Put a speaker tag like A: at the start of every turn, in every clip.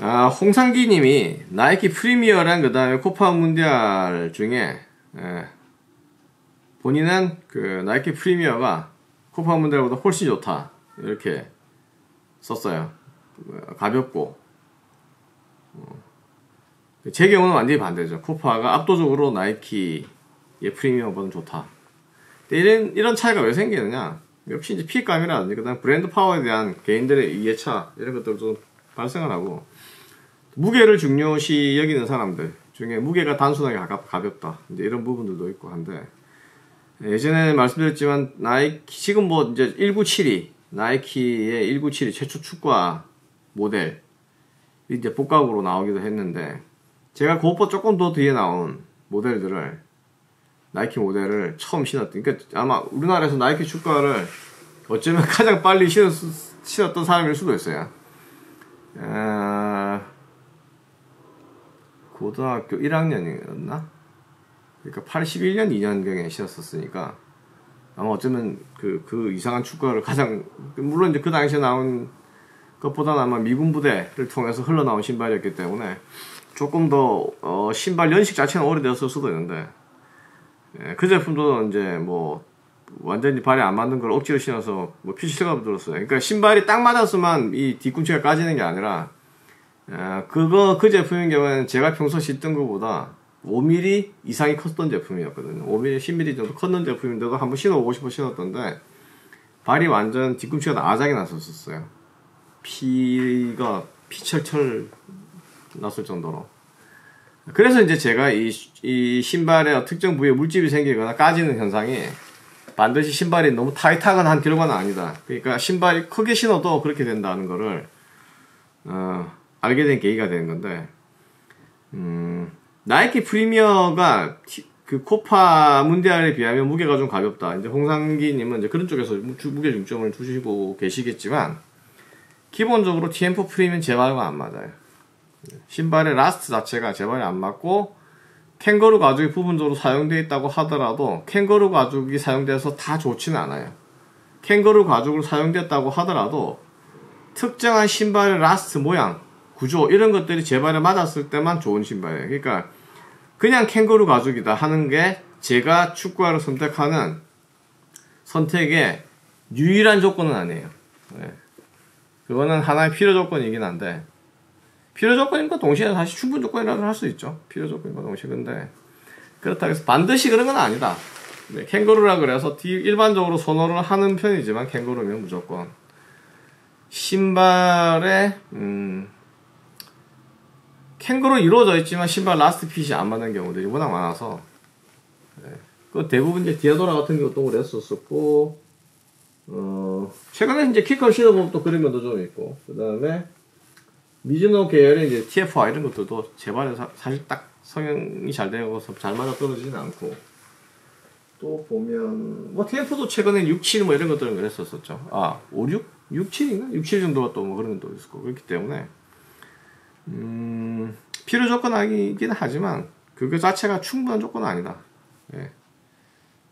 A: 아, 홍상기 님이 나이키 프리미어랑 그 다음에 코파 문디알 중에 예, 본인은 그 나이키 프리미어가 코파 문디알보다 훨씬 좋다. 이렇게 썼어요. 가볍고. 어, 제 경우는 완전히 반대죠. 코파가 압도적으로 나이키의 프리미어보다 좋다. 이런, 이런 차이가 왜 생기느냐? 역시 이제 피감이라든지 그다음 브랜드 파워에 대한 개인들의 이해차 이런 것들도 발생을 하고 무게를 중요시 여기는 사람들 중에 무게가 단순하게 가볍 다 이제 이런 부분들도 있고 한데 예전에 말씀드렸지만 나이키 지금 뭐 이제 1972 나이키의 1972 최초 축구화 모델 이제 복각으로 나오기도 했는데 제가 그것보다 조금 더 뒤에 나온 모델들을 나이키 모델을 처음 신었던 그러니까 아마 우리나라에서 나이키 축구화를 어쩌면 가장 빨리 신었, 신었던 사람일 수도 있어요. 아, 고등학교 1학년이었나? 그러니까 81년 2년경에 신었었으니까 아마 어쩌면 그, 그 이상한 축구를 가장, 물론 이제 그 당시에 나온 것보다는 아마 미군 부대를 통해서 흘러나온 신발이었기 때문에 조금 더, 어, 신발 연식 자체는 오래되었을 수도 있는데, 예, 그 제품도 이제 뭐, 완전히 발에 안 맞는 걸 억지로 신어서 뭐 피실감도 들었어요. 그러니까 신발이 딱 맞았으면 이 뒤꿈치가 까지는 게 아니라, 아, 그거, 그 제품인 경우에는 제가 평소 신던 것보다 5mm 이상이 컸던 제품이었거든요. 5mm, 10mm 정도 컸던 제품인데도 한번 신어보고 싶어 신었던데, 발이 완전 뒤꿈치가 아작이 났었어요. 피가 피철철 났을 정도로. 그래서 이제 제가 이, 이 신발에 특정 부위에 물집이 생기거나 까지는 현상이 반드시 신발이 너무 타이트한 결과는 아니다. 그러니까 신발이 크게 신어도 그렇게 된다는 거를, 어, 알게 된 계기가 되는 건데, 음, 나이키 프리미어가 티, 그 코파 문디알에 비하면 무게가 좀 가볍다. 이제 홍상기님은 이제 그런 쪽에서 무게 중점을 두시고 계시겠지만, 기본적으로 TM4 프리미엄 제 발과 안 맞아요. 신발의 last 자체가 제 발에 안 맞고, 캥거루 가죽이 부분적으로 사용되어 있다고 하더라도, 캥거루 가죽이 사용돼서 다 좋지는 않아요. 캥거루 가죽을 사용됐다고 하더라도, 특정한 신발의 last 모양, 구조 이런 것들이 제 발에 맞았을 때만 좋은 신발이에요. 그러니까 그냥 캥거루 가죽이다 하는 게 제가 축구화를 선택하는 선택의 유일한 조건은 아니에요. 네. 그거는 하나의 필요 조건이긴 한데 필요 조건인과 동시에 사실 충분 조건이라도 할수 있죠. 필요 조건인과 동시에 근데 그렇다고 해서 반드시 그런 건 아니다. 네, 캥거루라 그래서 일반적으로 선호를 하는 편이지만 캥거루면 무조건 신발에 음, 캥거루 이루어져 있지만 신발 last fit이 안 맞는 경우들이 워낙 많아서 네. 그 대부분 이제 디아도라 같은 경우도 그랬었었고 어 최근에 이제 키커 신어보면 또 그런 것도 좀 있고 그 다음에 미즈노 계열의 이제 TFI 이런 것들도 제발에 사, 사실 딱 성형이 잘 되어서 잘 맞아 떨어지진 않고 또 보면 뭐 TF도 최근에 6, 7 뭐 이런 것들은 그랬었었죠 아 5, 6? 6, 7인가? 6, 7 정도가 또 뭐 그런 것도 있었고 그렇기 때문에 음, 필요 조건 아니긴 하지만 그거 자체가 충분한 조건은 아니다. 예.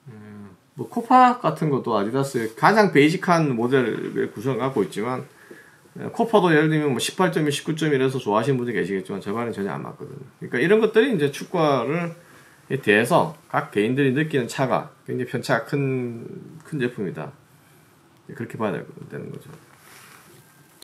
A: 음, 뭐 코파 같은 것도 아디다스의 가장 베이직한 모델을 구성을 갖고 있지만 예, 코파도 예를 들면 뭐 18.1, 19.1에서 좋아하시는 분들이 계시겠지만 제 말은 전혀 안 맞거든요. 그러니까 이런 것들이 이제 축구화를 대해서 각 개인들이 느끼는 차가 굉장히 편차가 큰, 큰 제품이다. 그렇게 봐야 되는 거죠.